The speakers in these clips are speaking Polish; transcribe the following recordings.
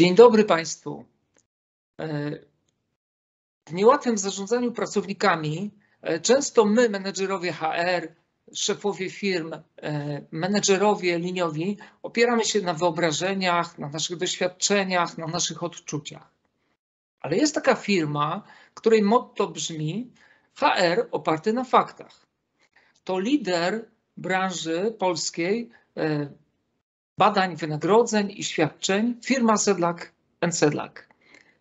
Dzień dobry Państwu. E, w niełatwym zarządzaniu pracownikami e, często my, menedżerowie HR, szefowie firm, e, menedżerowie liniowi, opieramy się na wyobrażeniach, na naszych doświadczeniach, na naszych odczuciach. Ale jest taka firma, której motto brzmi HR oparty na faktach. To lider branży polskiej badań wynagrodzeń i świadczeń firma Sedlak Sedlak.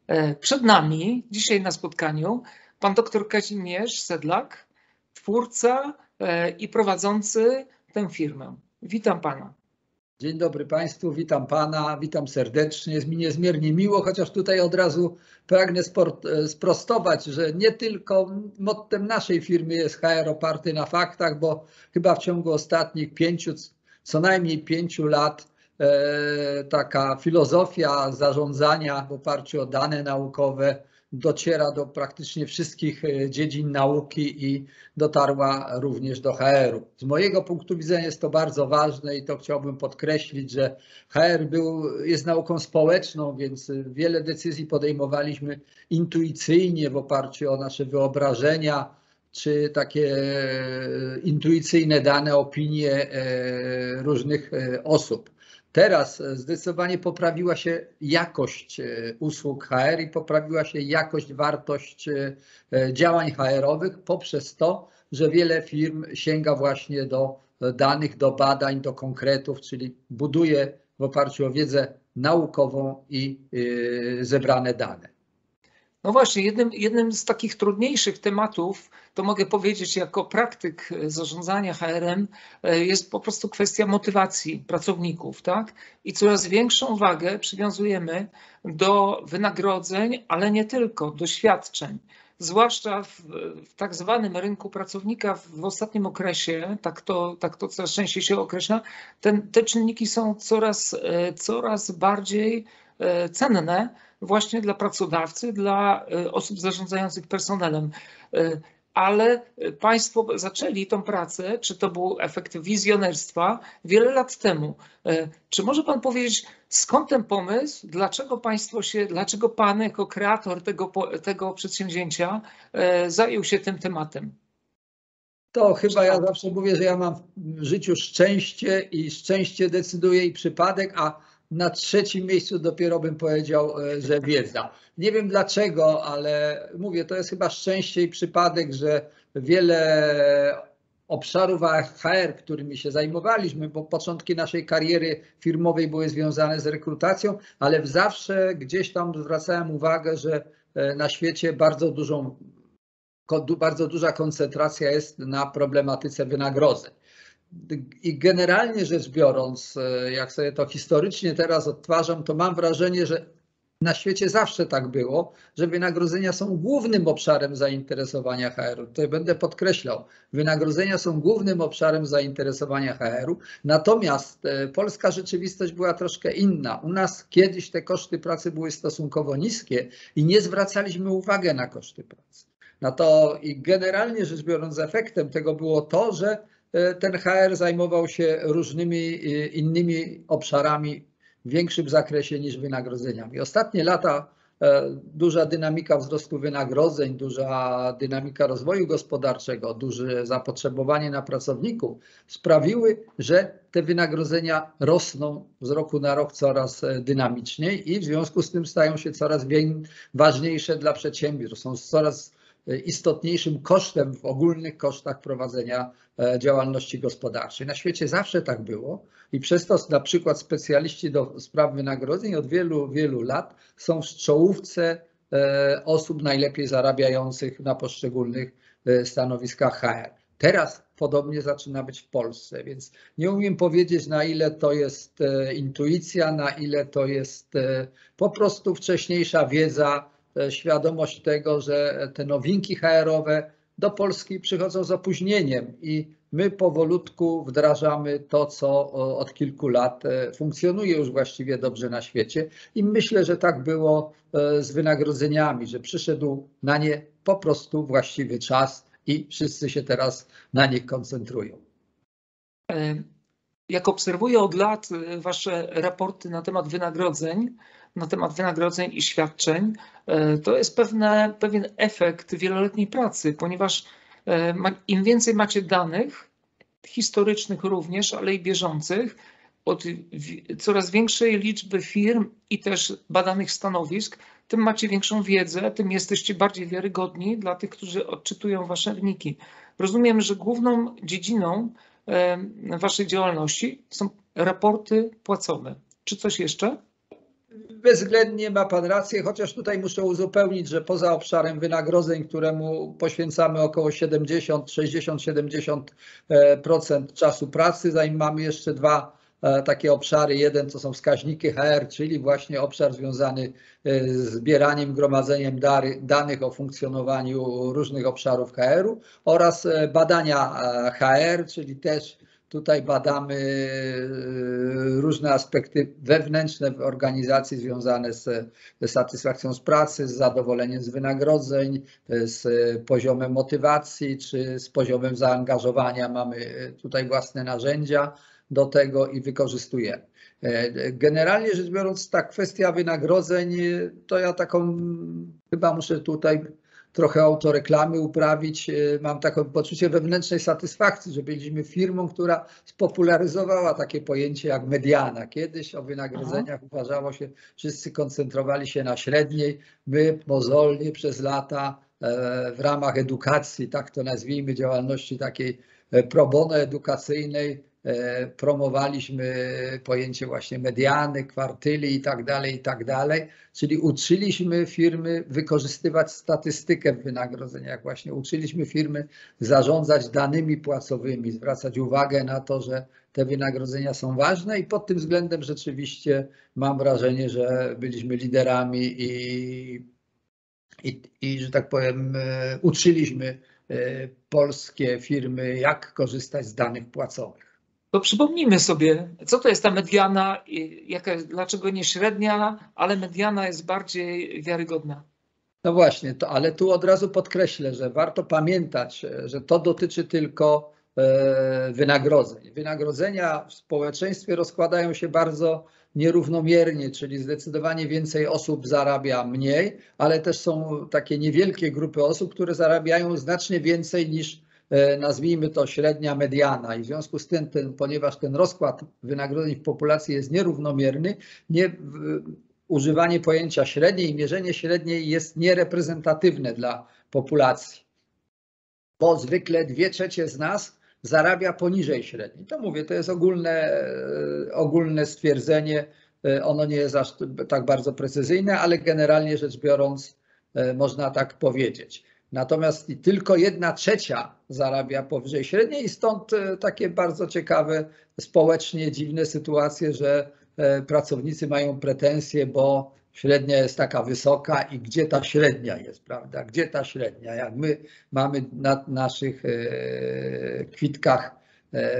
E, przed nami dzisiaj na spotkaniu pan dr Kazimierz Sedlak, twórca e, i prowadzący tę firmę. Witam pana. Dzień dobry Państwu, witam Pana, witam serdecznie. Jest mi niezmiernie miło, chociaż tutaj od razu pragnę sport, e, sprostować, że nie tylko mottem naszej firmy jest HR oparty na faktach, bo chyba w ciągu ostatnich pięciu, co najmniej pięciu lat E, taka filozofia zarządzania w oparciu o dane naukowe dociera do praktycznie wszystkich e, dziedzin nauki i dotarła również do HR-u. Z mojego punktu widzenia jest to bardzo ważne i to chciałbym podkreślić, że HR był, jest nauką społeczną, więc wiele decyzji podejmowaliśmy intuicyjnie w oparciu o nasze wyobrażenia, czy takie e, intuicyjne dane, opinie różnych osób. Teraz zdecydowanie poprawiła się jakość e, usług HR i poprawiła się jakość, wartość e, e, działań HR-owych poprzez to, że wiele firm sięga właśnie do danych, do badań, do konkretów, czyli buduje w oparciu o wiedzę naukową i zebrane dane. No właśnie, jednym, jednym z takich trudniejszych tematów, to mogę powiedzieć jako praktyk zarządzania HRM, e, jest po prostu kwestia motywacji pracowników, tak? I coraz większą wagę przywiązujemy do wynagrodzeń, ale nie tylko, do świadczeń. Zwłaszcza w, w tak zwanym rynku pracownika w, w ostatnim okresie, tak to, tak to coraz częściej się określa, ten, te czynniki są coraz, e, coraz bardziej e, cenne właśnie dla pracodawcy, dla e, osób zarządzających personelem. E, ale Państwo zaczęli tą pracę, czy to był efekt wizjonerstwa, wiele lat temu. E, czy może Pan powiedzieć, skąd ten pomysł, dlaczego Państwo się, dlaczego Pan jako kreator tego, tego przedsięwzięcia zajął się tym tematem? To chyba ja zawsze mówię, że ja mam w życiu szczęście i szczęście decyduje i przypadek, a na trzecim miejscu dopiero bym powiedział, e, że wiedza. Nie wiem dlaczego, ale mówię, to jest chyba szczęście i przypadek, że wiele obszarów HR, którymi się zajmowaliśmy, bo początki naszej kariery firmowej były związane z rekrutacją, ale zawsze gdzieś tam zwracałem uwagę, że e, na świecie bardzo dużą bardzo duża koncentracja jest na problematyce wynagrodzeń. I generalnie rzecz biorąc, e, jak sobie to historycznie teraz odtwarzam, to mam wrażenie, że na świecie zawsze tak było, że wynagrodzenia są głównym obszarem zainteresowania HR-u. Tutaj będę podkreślał, wynagrodzenia są głównym obszarem zainteresowania HR-u, natomiast e, polska rzeczywistość była troszkę inna. U nas kiedyś te koszty pracy były stosunkowo niskie i nie zwracaliśmy uwagi na koszty pracy. Na to i generalnie rzecz biorąc, efektem tego było to, że ten HR zajmował się różnymi e, innymi obszarami w większym zakresie niż wynagrodzeniami. Ostatnie lata e, duża dynamika wzrostu wynagrodzeń, duża dynamika rozwoju gospodarczego, duże zapotrzebowanie na pracowników sprawiły, że te wynagrodzenia rosną z roku na rok coraz dynamiczniej i w związku z tym stają się coraz ważniejsze dla przedsiębiorstw. Są coraz istotniejszym kosztem w ogólnych kosztach prowadzenia e, działalności gospodarczej. Na świecie zawsze tak było i przez to na przykład specjaliści do spraw wynagrodzeń od wielu, wielu lat są w czołówce e, osób najlepiej zarabiających na poszczególnych e, stanowiskach HR. Teraz podobnie zaczyna być w Polsce, więc nie umiem powiedzieć, na ile to jest intuicja, na ile to jest po prostu wcześniejsza wiedza, świadomość tego, że te nowinki HR-owe do Polski przychodzą z opóźnieniem i my powolutku wdrażamy to, co od kilku lat e, funkcjonuje już właściwie dobrze na świecie. I myślę, że tak było e, z wynagrodzeniami, że przyszedł na nie po prostu właściwy czas i wszyscy się teraz na nich koncentrują. Jak obserwuję od lat y, Wasze raporty na temat wynagrodzeń, na temat wynagrodzeń i świadczeń, y, to jest pewne, pewien efekt wieloletniej pracy, ponieważ y, im więcej macie danych, historycznych również, ale i bieżących, od coraz większej liczby firm i też badanych stanowisk, tym macie większą wiedzę, tym jesteście bardziej wiarygodni dla tych, którzy odczytują Wasze wyniki. Rozumiem, że główną dziedziną Waszej działalności są raporty płacowe. Czy coś jeszcze? Bezwzględnie ma Pan rację, chociaż tutaj muszę uzupełnić, że poza obszarem wynagrodzeń, któremu poświęcamy około 70, 60, 70% czasu pracy, zanim mamy jeszcze dwa takie obszary. Jeden to są wskaźniki HR, czyli właśnie obszar związany e, z zbieraniem, gromadzeniem danych o funkcjonowaniu różnych obszarów HR-u oraz e, badania HR, czyli też Tutaj badamy e, różne aspekty wewnętrzne w organizacji związane z satysfakcją z pracy, z zadowoleniem z wynagrodzeń, z poziomem motywacji czy z poziomem zaangażowania. Mamy tutaj własne narzędzia do tego i wykorzystujemy. E, generalnie rzecz biorąc, ta kwestia wynagrodzeń, to ja taką chyba muszę tutaj trochę autoreklamy uprawić. E, mam takie poczucie wewnętrznej satysfakcji, że byliśmy firmą, która spopularyzowała takie pojęcie jak mediana. Kiedyś o wynagrodzeniach Aha. uważało się, wszyscy koncentrowali się na średniej, my mozolnie przez lata e, w ramach edukacji, tak to nazwijmy, działalności takiej e, pro bono edukacyjnej, E, promowaliśmy pojęcie właśnie mediany, kwartyli i tak dalej, i tak dalej, czyli uczyliśmy firmy wykorzystywać statystykę w wynagrodzeniach, właśnie uczyliśmy firmy zarządzać danymi płacowymi, zwracać uwagę na to, że te wynagrodzenia są ważne i pod tym względem rzeczywiście mam wrażenie, że byliśmy liderami i, i, i że tak powiem, e, uczyliśmy e, polskie firmy, jak korzystać z danych płacowych to przypomnijmy sobie, co to jest ta mediana, jaka, dlaczego nie średnia, ale mediana jest bardziej wiarygodna. No właśnie, to, ale tu od razu podkreślę, że warto pamiętać, że to dotyczy tylko e, wynagrodzeń. Wynagrodzenia w społeczeństwie rozkładają się bardzo nierównomiernie, czyli zdecydowanie więcej osób zarabia mniej, ale też są takie niewielkie grupy osób, które zarabiają znacznie więcej niż nazwijmy to średnia mediana i w związku z tym, ten, ponieważ ten rozkład wynagrodzeń w populacji jest nierównomierny, nie, używanie pojęcia średniej i mierzenie średniej jest niereprezentatywne dla populacji, bo zwykle dwie trzecie z nas zarabia poniżej średniej. To mówię, to jest ogólne, e, ogólne stwierdzenie, e, ono nie jest aż tak bardzo precyzyjne, ale generalnie rzecz biorąc można tak powiedzieć. Natomiast tylko jedna trzecia zarabia powyżej średniej i stąd e, takie bardzo ciekawe, społecznie dziwne sytuacje, że e, pracownicy mają pretensje, bo średnia jest taka wysoka i gdzie ta średnia jest, prawda? Gdzie ta średnia? Jak my mamy na naszych e, kwitkach,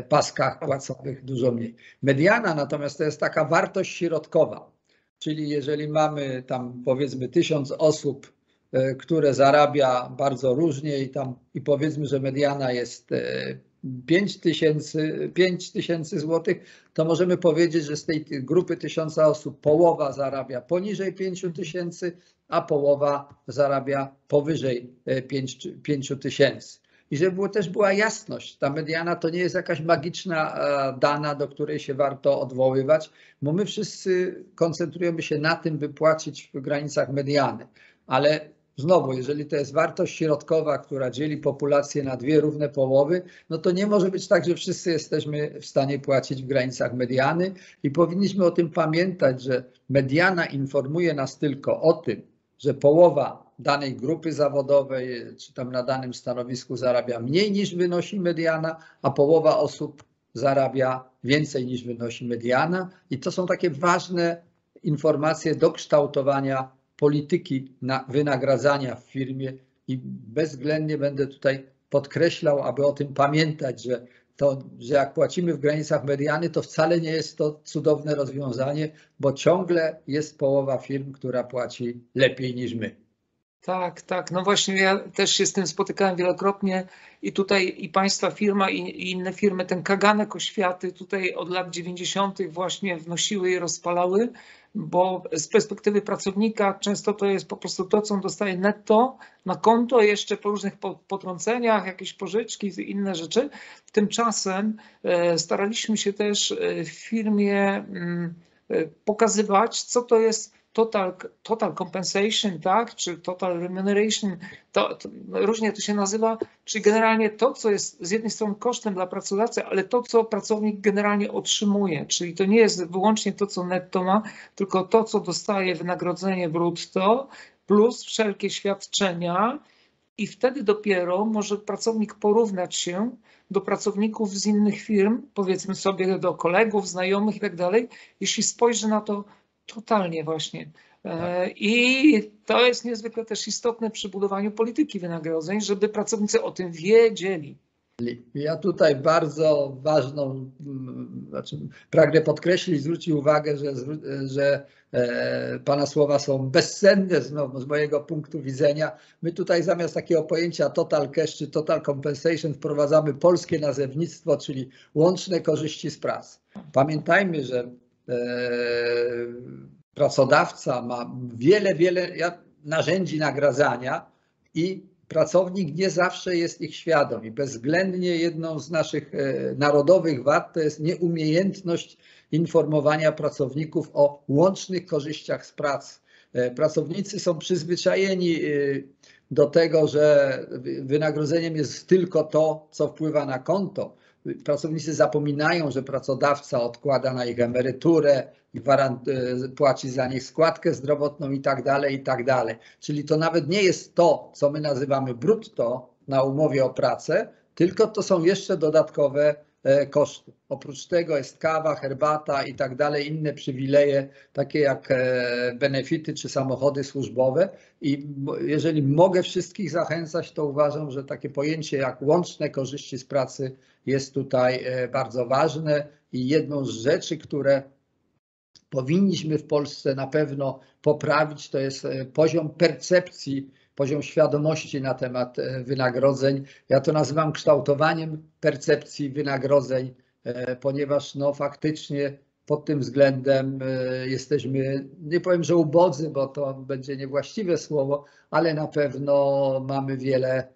paskach płacowych dużo mniej. Mediana natomiast to jest taka wartość środkowa, czyli jeżeli mamy tam powiedzmy tysiąc osób które zarabia bardzo różnie i tam i powiedzmy, że mediana jest 5 e, tysięcy, 5 tysięcy złotych, to możemy powiedzieć, że z tej grupy tysiąca osób połowa zarabia poniżej 5 tysięcy, a połowa zarabia powyżej 5, e, 5 tysięcy. I żeby było, też była jasność, ta mediana to nie jest jakaś magiczna dana, do której się warto odwoływać, bo my wszyscy koncentrujemy się na tym, by płacić w granicach mediany. Ale Znowu, jeżeli to jest wartość środkowa, która dzieli populację na dwie równe połowy, no to nie może być tak, że wszyscy jesteśmy w stanie płacić w granicach mediany i powinniśmy o tym pamiętać, że mediana informuje nas tylko o tym, że połowa danej grupy zawodowej czy tam na danym stanowisku zarabia mniej niż wynosi mediana, a połowa osób zarabia więcej niż wynosi mediana. I to są takie ważne informacje do kształtowania polityki na wynagradzania w firmie i bezwzględnie będę tutaj podkreślał, aby o tym pamiętać, że to, że jak płacimy w granicach mediany, to wcale nie jest to cudowne rozwiązanie, bo ciągle jest połowa firm, która płaci lepiej niż my. Tak, tak. No właśnie ja też się z tym spotykałem wielokrotnie i tutaj i państwa firma i, i inne firmy ten kaganek oświaty tutaj od lat 90. właśnie wnosiły i rozpalały, bo z perspektywy pracownika często to jest po prostu to, co on dostaje netto na konto, jeszcze po różnych potrąceniach, jakieś pożyczki inne rzeczy. Tymczasem e, staraliśmy się też e, w firmie mm, e, pokazywać, co to jest total, total compensation, tak, czy total remuneration, to, to, różnie to się nazywa, czyli generalnie to, co jest z jednej strony kosztem dla pracodawcy, ale to, co pracownik generalnie otrzymuje, czyli to nie jest wyłącznie to, co netto ma, tylko to, co dostaje wynagrodzenie brutto, plus wszelkie świadczenia, i wtedy dopiero może pracownik porównać się do pracowników z innych firm, powiedzmy sobie do kolegów, znajomych i tak jeśli spojrzy na to Totalnie właśnie. E, tak. I to jest niezwykle też istotne przy budowaniu polityki wynagrodzeń, żeby pracownicy o tym wiedzieli. Ja tutaj bardzo ważną, znaczy pragnę podkreślić, zwrócić uwagę, że, że e, Pana słowa są bezcenne znowu z mojego punktu widzenia. My tutaj zamiast takiego pojęcia total cash czy total compensation wprowadzamy polskie nazewnictwo, czyli łączne korzyści z pracy. Pamiętajmy, że pracodawca ma wiele, wiele narzędzi nagradzania i pracownik nie zawsze jest ich świadom. I bezwzględnie jedną z naszych e, narodowych wad to jest nieumiejętność informowania pracowników o łącznych korzyściach z pracy. E, pracownicy są przyzwyczajeni do tego, że wynagrodzeniem jest tylko to, co wpływa na konto pracownicy zapominają, że pracodawca odkłada na ich emeryturę, gwarant, e, płaci za nich składkę zdrowotną i tak dalej, i tak dalej. Czyli to nawet nie jest to, co my nazywamy brutto na umowie o pracę, tylko to są jeszcze dodatkowe E, koszty. Oprócz tego jest kawa, herbata i tak dalej, inne przywileje, takie jak e, benefity czy samochody służbowe. I jeżeli mogę wszystkich zachęcać, to uważam, że takie pojęcie jak łączne korzyści z pracy jest tutaj e, bardzo ważne i jedną z rzeczy, które powinniśmy w Polsce na pewno poprawić, to jest poziom percepcji poziom świadomości na temat e, wynagrodzeń. Ja to nazywam kształtowaniem percepcji wynagrodzeń, e, ponieważ no faktycznie pod tym względem e, jesteśmy, nie powiem, że ubodzy, bo to będzie niewłaściwe słowo, ale na pewno mamy wiele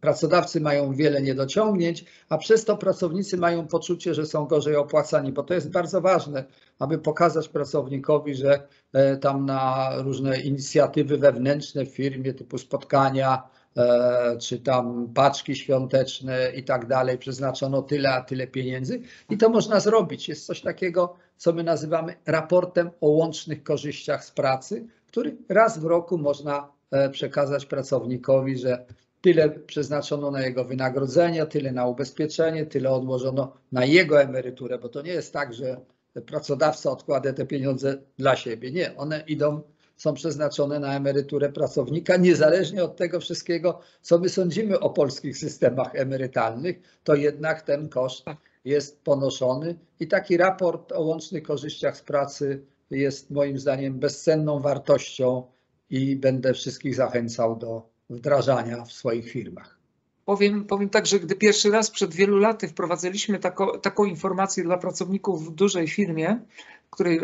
Pracodawcy mają wiele niedociągnięć, a przez to pracownicy mają poczucie, że są gorzej opłacani, bo to jest bardzo ważne, aby pokazać pracownikowi, że e, tam na różne inicjatywy wewnętrzne w firmie, typu spotkania, e, czy tam paczki świąteczne i tak dalej, przeznaczono tyle, a tyle pieniędzy. I to można zrobić. Jest coś takiego, co my nazywamy raportem o łącznych korzyściach z pracy, który raz w roku można e, przekazać pracownikowi, że tyle przeznaczono na jego wynagrodzenie, tyle na ubezpieczenie, tyle odłożono na jego emeryturę, bo to nie jest tak, że pracodawca odkłada te pieniądze dla siebie. Nie, one idą, są przeznaczone na emeryturę pracownika, niezależnie od tego wszystkiego, co my sądzimy o polskich systemach emerytalnych, to jednak ten koszt jest ponoszony i taki raport o łącznych korzyściach z pracy jest moim zdaniem bezcenną wartością i będę wszystkich zachęcał do wdrażania w swoich firmach. Powiem, powiem tak, że gdy pierwszy raz przed wielu laty wprowadziliśmy tako, taką informację dla pracowników w dużej firmie, w której e,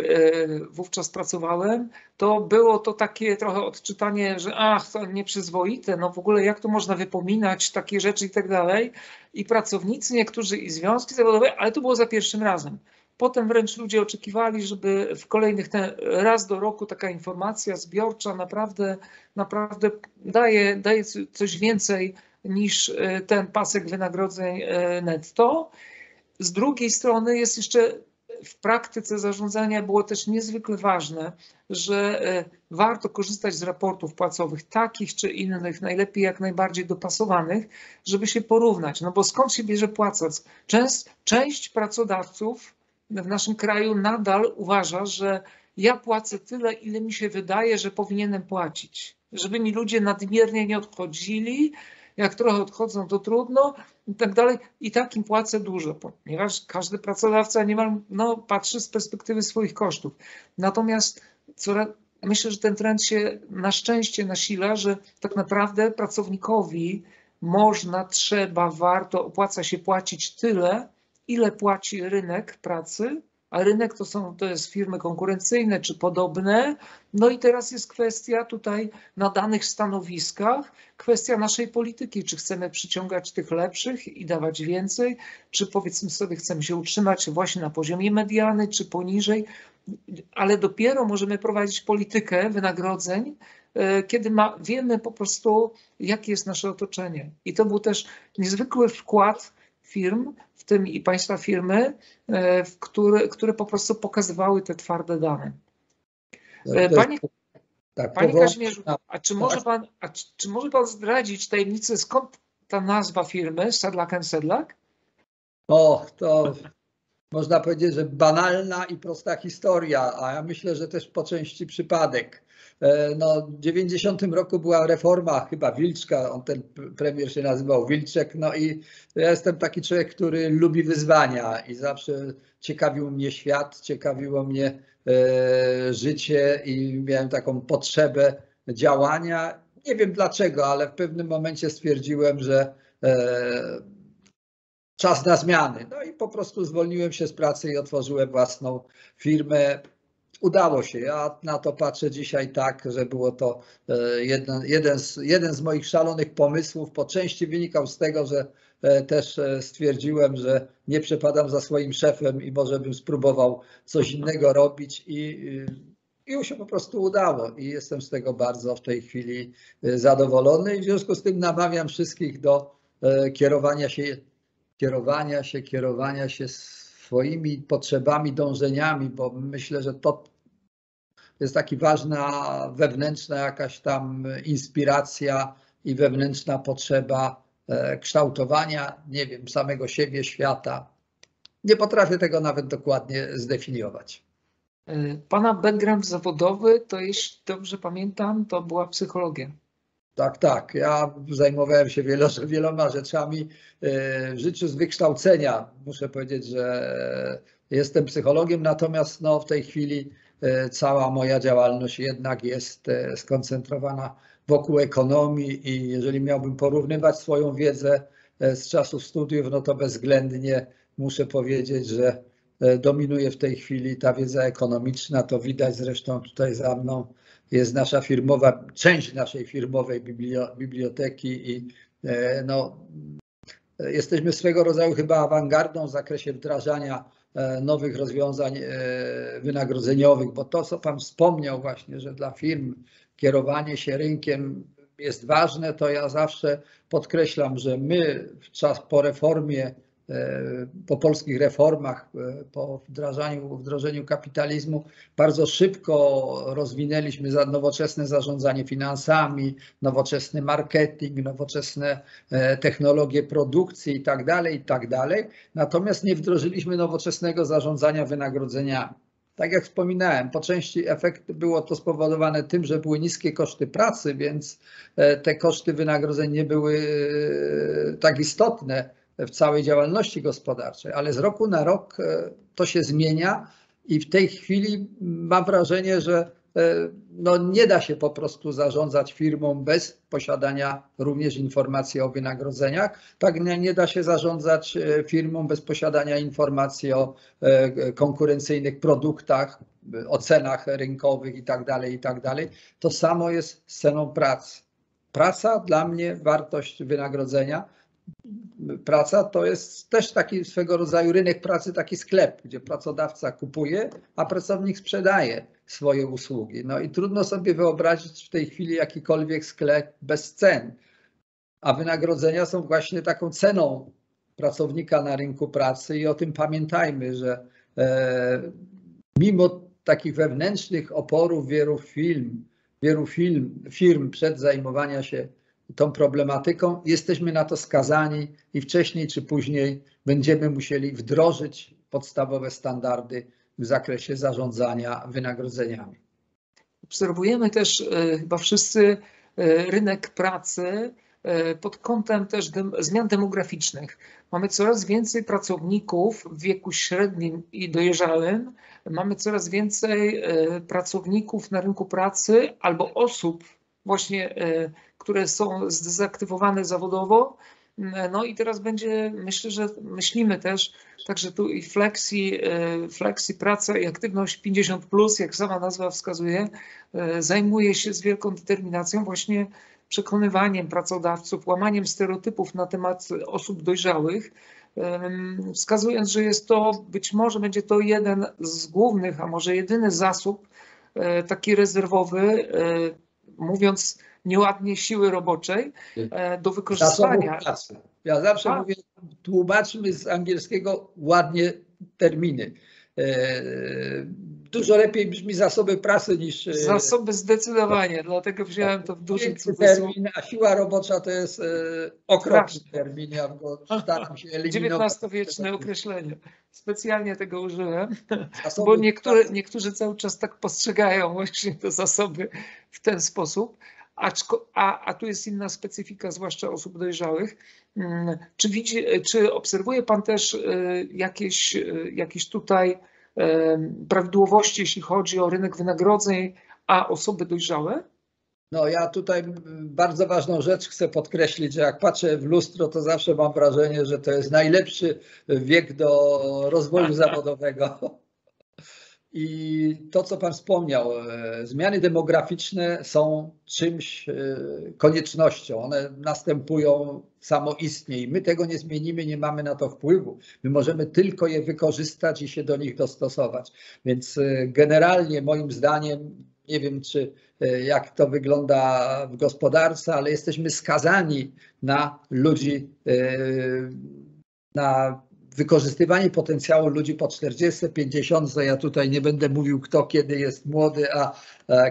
wówczas pracowałem, to było to takie trochę odczytanie, że ach, to nieprzyzwoite, no w ogóle jak to można wypominać takie rzeczy i tak dalej. I pracownicy niektórzy i związki zawodowe, ale to było za pierwszym razem. Potem wręcz ludzie oczekiwali, żeby w kolejnych ten, raz do roku taka informacja zbiorcza naprawdę, naprawdę daje, daje coś więcej niż e, ten pasek wynagrodzeń e, netto. Z drugiej strony jest jeszcze w praktyce zarządzania było też niezwykle ważne, że e, warto korzystać z raportów płacowych takich czy innych, najlepiej jak najbardziej dopasowanych, żeby się porównać. No bo skąd się bierze płaca? Część, część pracodawców w naszym kraju nadal uważa, że ja płacę tyle, ile mi się wydaje, że powinienem płacić. Żeby mi ludzie nadmiernie nie odchodzili, jak trochę odchodzą, to trudno i tak dalej. I takim płacę dużo, ponieważ każdy pracodawca niemal no, patrzy z perspektywy swoich kosztów. Natomiast coraz, myślę, że ten trend się na szczęście nasila, że tak naprawdę pracownikowi można, trzeba, warto, opłaca się płacić tyle, ile płaci rynek pracy, a rynek to są to jest firmy konkurencyjne czy podobne. No i teraz jest kwestia tutaj na danych stanowiskach, kwestia naszej polityki, czy chcemy przyciągać tych lepszych i dawać więcej, czy powiedzmy sobie chcemy się utrzymać właśnie na poziomie mediany, czy poniżej, ale dopiero możemy prowadzić politykę wynagrodzeń, e, kiedy ma, wiemy po prostu, jakie jest nasze otoczenie. I to był też niezwykły wkład firm, w tym i państwa firmy, e, które, które po prostu pokazywały te twarde dane. E, panie, tak, Panie Kazimierzu, a czy może, pan, a czy, czy może pan zdradzić tajemnicę, skąd ta nazwa firmy Sedlak Sedlak? O, to można powiedzieć, że banalna i prosta historia, a ja myślę, że też po części przypadek. E, no, w 90 roku była reforma chyba Wilczka, on ten premier się nazywał Wilczek, no i ja jestem taki człowiek, który lubi wyzwania i zawsze ciekawił mnie świat, ciekawiło mnie e, życie i miałem taką potrzebę działania. Nie wiem dlaczego, ale w pewnym momencie stwierdziłem, że e, czas na zmiany. No i po prostu zwolniłem się z pracy i otworzyłem własną firmę udało się. Ja na to patrzę dzisiaj tak, że było to e, jeden, jeden, z, jeden z moich szalonych pomysłów. Po części wynikał z tego, że e, też e, stwierdziłem, że nie przepadam za swoim szefem i może bym spróbował coś innego robić i, i się po prostu udało i jestem z tego bardzo w tej chwili zadowolony i w związku z tym namawiam wszystkich do kierowania się, kierowania się, kierowania się swoimi potrzebami, dążeniami, bo myślę, że to jest taka ważna wewnętrzna jakaś tam inspiracja i wewnętrzna potrzeba e, kształtowania, nie wiem, samego siebie, świata. Nie potrafię tego nawet dokładnie zdefiniować. E, pana background zawodowy, to jeśli dobrze pamiętam, to była psychologia. Tak, tak. Ja zajmowałem się wielo, wieloma rzeczami e, w życiu z wykształcenia. Muszę powiedzieć, że jestem psychologiem, natomiast no, w tej chwili e, cała moja działalność jednak jest e, skoncentrowana wokół ekonomii i jeżeli miałbym porównywać swoją wiedzę z czasów studiów, no to bezwzględnie muszę powiedzieć, że dominuje w tej chwili ta wiedza ekonomiczna. To widać zresztą tutaj za mną jest nasza firmowa, część naszej firmowej biblioteki i e, no, jesteśmy swego rodzaju chyba awangardą w zakresie wdrażania e, nowych rozwiązań e, wynagrodzeniowych, bo to, co Pan wspomniał właśnie, że dla firm kierowanie się rynkiem jest ważne, to ja zawsze podkreślam, że my w czas po reformie po polskich reformach, e, po wdrażaniu, wdrożeniu kapitalizmu bardzo szybko rozwinęliśmy nowoczesne zarządzanie finansami, nowoczesny marketing, nowoczesne e, technologie produkcji itd., tak itd. Tak Natomiast nie wdrożyliśmy nowoczesnego zarządzania wynagrodzeniami. Tak jak wspominałem, po części efekt było to spowodowane tym, że były niskie koszty pracy, więc te koszty wynagrodzeń nie były tak istotne w całej działalności gospodarczej, ale z roku na rok e, to się zmienia i w tej chwili mam wrażenie, że e, no nie da się po prostu zarządzać firmą bez posiadania również informacji o wynagrodzeniach. Tak nie, da się zarządzać e, firmą bez posiadania informacji o konkurencyjnych produktach, o cenach rynkowych itd. Tak itd. Tak to samo jest z ceną pracy. Praca dla mnie, wartość wynagrodzenia praca to jest też taki swego rodzaju rynek pracy, taki sklep, gdzie pracodawca kupuje, a pracownik sprzedaje swoje usługi. No i trudno sobie wyobrazić w tej chwili jakikolwiek sklep bez cen. A wynagrodzenia są właśnie taką ceną pracownika na rynku pracy i o tym pamiętajmy, że e, mimo takich wewnętrznych oporów wielu firm, wielu firm, firm przed zajmowania się tą problematyką, jesteśmy na to skazani i wcześniej czy później będziemy musieli wdrożyć podstawowe standardy w zakresie zarządzania wynagrodzeniami. Obserwujemy też e, chyba wszyscy e, rynek pracy pod kątem też zmian demograficznych. Mamy coraz więcej pracowników w wieku średnim i dojrzałym, mamy coraz więcej pracowników na rynku pracy albo osób właśnie, które są zdezaktywowane zawodowo, no i teraz będzie, myślę, że myślimy też, także tu i flexi, e, flexi praca i aktywność 50, plus, jak sama nazwa wskazuje, e, zajmuje się z wielką determinacją właśnie przekonywaniem pracodawców, łamaniem stereotypów na temat osób dojrzałych, wskazując, że jest to, być może będzie to jeden z głównych, a może jedyny zasób e, taki rezerwowy, mówiąc nieładnie siły roboczej e, do wykorzystania. Ja zawsze a. mówię, tłumaczmy z angielskiego ładnie terminy. E, dużo lepiej brzmi zasoby pracy niż. E, zasoby zdecydowanie, dlatego wziąłem to w dużym termin, A siła robocza to jest okropny termin. Ja go staram się eliminować. XIX-wieczne określenie. Specjalnie tego użyłem, zasoby bo niektóre, niektórzy cały czas tak postrzegają właśnie te zasoby w ten sposób a, a tu jest inna specyfika, zwłaszcza osób dojrzałych. Mm, czy, widzi, czy obserwuje Pan też e, jakieś, e, jakieś tutaj e, prawidłowości, jeśli chodzi o rynek wynagrodzeń, a osoby dojrzałe? No ja tutaj bardzo ważną rzecz chcę podkreślić, że jak patrzę w lustro, to zawsze mam wrażenie, że to jest najlepszy wiek do rozwoju zawodowego. I to, co Pan wspomniał, e, zmiany demograficzne są czymś e, koniecznością. One następują samoistnie i my tego nie zmienimy, nie mamy na to wpływu. My możemy tylko je wykorzystać i się do nich dostosować. Więc e, generalnie moim zdaniem, nie wiem czy jak to wygląda w gospodarce, ale jesteśmy skazani na ludzi, na wykorzystywanie potencjału ludzi po 40, 50, ja tutaj nie będę mówił kto kiedy jest młody, a,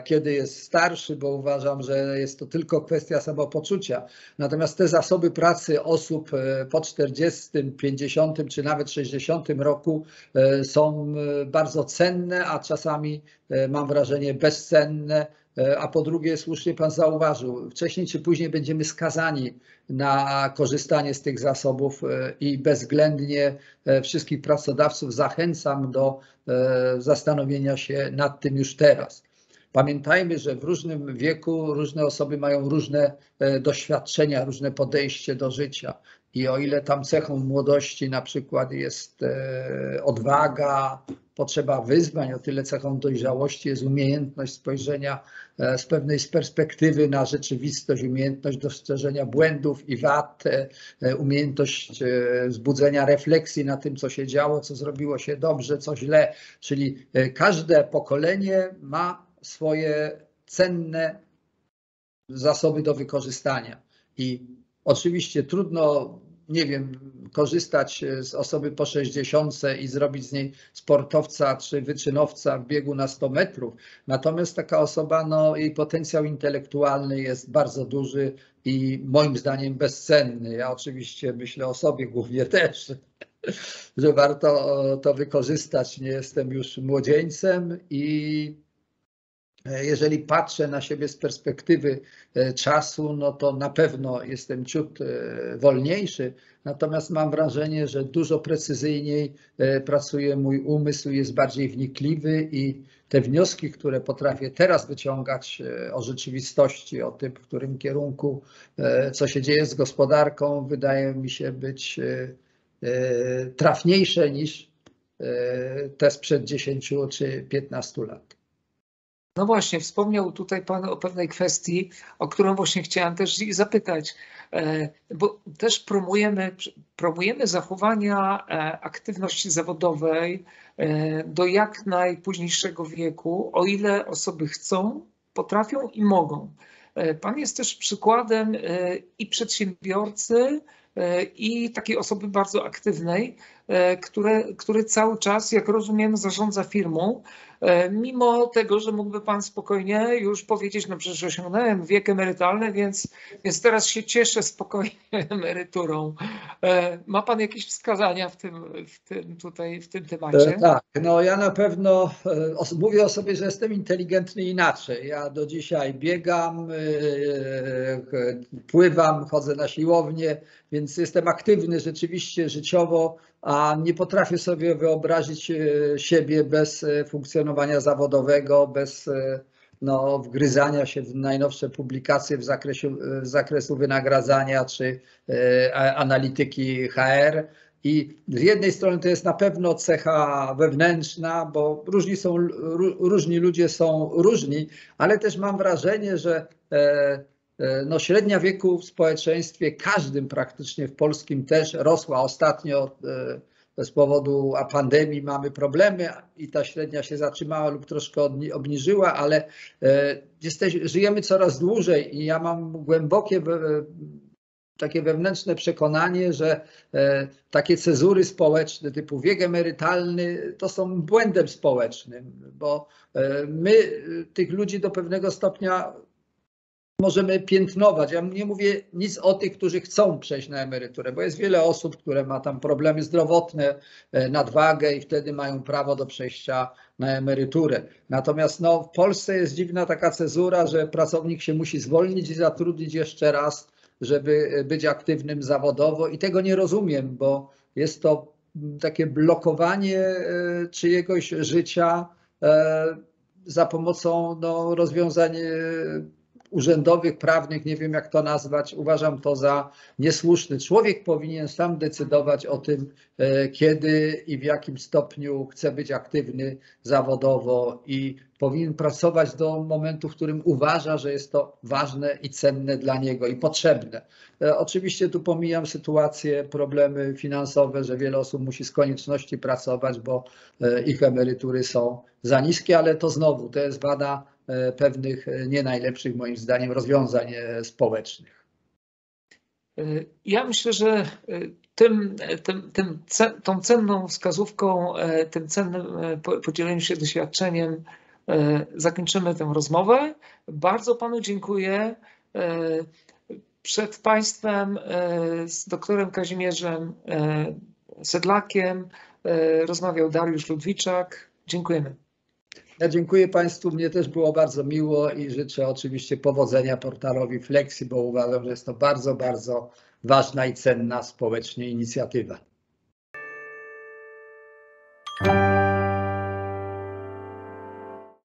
kiedy jest starszy, bo uważam, że jest to tylko kwestia samopoczucia. Natomiast te zasoby pracy osób e, po 40, 50 czy nawet 60 roku e, są e, bardzo cenne, a czasami mam wrażenie bezcenne a po drugie, słusznie Pan zauważył, wcześniej czy później będziemy skazani na korzystanie z tych zasobów e, i bezwzględnie e, wszystkich pracodawców zachęcam do zastanowienia się nad tym już teraz. Pamiętajmy, że w różnym wieku różne osoby mają różne doświadczenia, różne podejście do życia. I o ile tam cechą młodości na przykład jest odwaga, potrzeba wyzwań, o tyle cechą dojrzałości jest umiejętność spojrzenia e, z pewnej perspektywy na rzeczywistość, umiejętność dostrzeżenia błędów i wad, e, e, umiejętność wzbudzenia refleksji na tym, co się działo, co zrobiło się dobrze, co źle. Czyli każde pokolenie ma swoje cenne zasoby do wykorzystania. I oczywiście trudno nie wiem, korzystać z osoby po 60 i zrobić z niej sportowca czy wyczynowca w biegu na 100 metrów. Natomiast taka osoba, no, jej potencjał intelektualny jest bardzo duży i moim zdaniem bezcenny. Ja oczywiście myślę o sobie głównie też, że warto to wykorzystać. Nie jestem już młodzieńcem i E, jeżeli patrzę na siebie z perspektywy e, czasu, no to na pewno jestem ciut e, wolniejszy, natomiast mam wrażenie, że dużo precyzyjniej pracuje mój umysł, jest bardziej wnikliwy i te wnioski, które potrafię teraz wyciągać o rzeczywistości, o tym, w którym kierunku, co się dzieje z gospodarką, wydaje mi się być trafniejsze niż te sprzed 10 czy 15 lat. No właśnie, wspomniał tutaj Pan o pewnej kwestii, o którą właśnie chciałem też zapytać, e, bo też promujemy, promujemy zachowania e, aktywności zawodowej e, do jak najpóźniejszego wieku, o ile osoby chcą, potrafią i mogą. Pan jest też przykładem i przedsiębiorcy, i takiej osoby bardzo aktywnej, które, który cały czas, jak rozumiem, zarządza firmą, e, mimo tego, że mógłby Pan spokojnie już powiedzieć, no przecież osiągnąłem wiek emerytalny, więc, więc teraz się cieszę spokojnie emeryturą. E, Ma Pan jakieś wskazania w tym, w tym tutaj, w tym temacie? E, Tak, no ja na pewno e, mówię o sobie, że jestem inteligentny inaczej. Ja do dzisiaj biegam, e, e, pływam, chodzę na siłownię, więc jestem aktywny rzeczywiście życiowo, a nie potrafię sobie wyobrazić e, siebie bez e, funkcjonowania zawodowego, bez e, no, wgryzania się w najnowsze publikacje w zakresie, w zakresu wynagradzania czy analityki HR. I z jednej strony to jest na pewno cecha wewnętrzna, bo różni, są, ró- różni ludzie są różni, ale też mam wrażenie, że no średnia wieku w społeczeństwie, każdym praktycznie w polskim też rosła. Ostatnio e, z powodu pandemii mamy problemy i ta średnia się zatrzymała lub troszkę obniżyła, ale e, jesteś, żyjemy coraz dłużej i ja mam głębokie takie wewnętrzne przekonanie, że e, takie cezury społeczne typu wiek emerytalny to są błędem społecznym, bo e, my e, tych ludzi do pewnego stopnia możemy piętnować. Ja nie mówię nic o tych, którzy chcą przejść na emeryturę, bo jest wiele osób, które ma tam problemy zdrowotne, e, nadwagę i wtedy mają prawo do przejścia na emeryturę. Natomiast no, w Polsce jest dziwna taka cezura, że pracownik się musi zwolnić i zatrudnić jeszcze raz, żeby być aktywnym zawodowo i tego nie rozumiem, bo jest to takie blokowanie e, czyjegoś życia e, za pomocą no, rozwiązań e, urzędowych, prawnych, nie wiem jak to nazwać, uważam to za niesłuszny. Człowiek powinien sam decydować o tym, e, kiedy i w jakim stopniu chce być aktywny zawodowo i powinien pracować do momentu, w którym uważa, że jest to ważne i cenne dla niego i potrzebne. E, Oczywiście tu pomijam sytuacje, problemy finansowe, że wiele osób musi z konieczności pracować, bo e, ich emerytury są za niskie, ale to znowu to jest wada pewnych e, nie najlepszych moim zdaniem rozwiązań e, społecznych. Ja myślę, że tym, tym, tym, tą cenną wskazówką, e, tym cennym e, po- podzieleniem się doświadczeniem e, zakończymy tę rozmowę. Bardzo Panu dziękuję. E, Przed Państwem e, z doktorem Kazimierzem e, Sedlakiem e, rozmawiał Dariusz Ludwiczak. Dziękujemy. Ja dziękuję Państwu, mnie też było bardzo miło i życzę oczywiście powodzenia portalowi Flexi, bo uważam, że jest to bardzo, bardzo ważna i cenna społecznie inicjatywa.